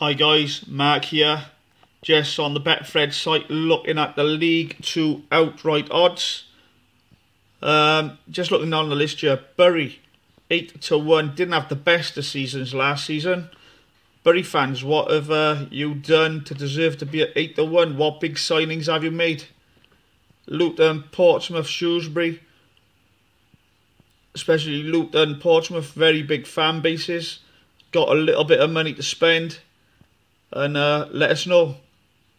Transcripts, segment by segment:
Hi guys, Mark here. Just on the Betfred site looking at the League 2 outright odds. Um, just looking down the list here, Bury 8 to 1 didn't have the best of seasons last season. Bury fans, what have uh, you done to deserve to be at 8 to 1? What big signings have you made? Luton, Portsmouth, Shrewsbury, especially Luton, Portsmouth, very big fan bases. Got a little bit of money to spend and uh, let us know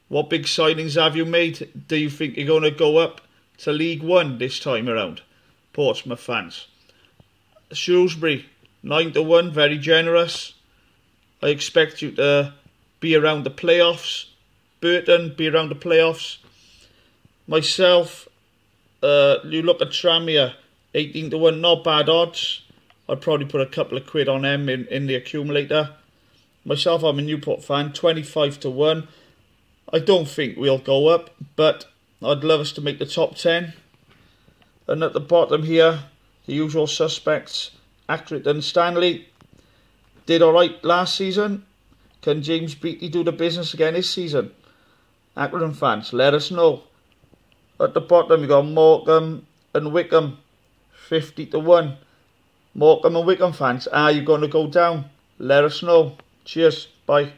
what big signings have you made. Do you think you're going to go up to League One this time around, Portsmouth fans? Shrewsbury nine to one, very generous. I expect you to be around the playoffs. Burton be around the playoffs. Myself, uh, you look at Tranmere, 18 to 1, not bad odds. I'd probably put a couple of quid on them in, in the accumulator. Myself, I'm a Newport fan, 25 to 1. I don't think we'll go up, but I'd love us to make the top 10. And at the bottom here, the usual suspects, Accrington Stanley, did alright last season. Can James Beattie do the business again this season? Accrington fans, let us know. At the bottom, you got Morecambe and Wycombe, 50 to 1. Morecambe and Wycombe fans, are you going to go down? Let us know. Cheers. Bye.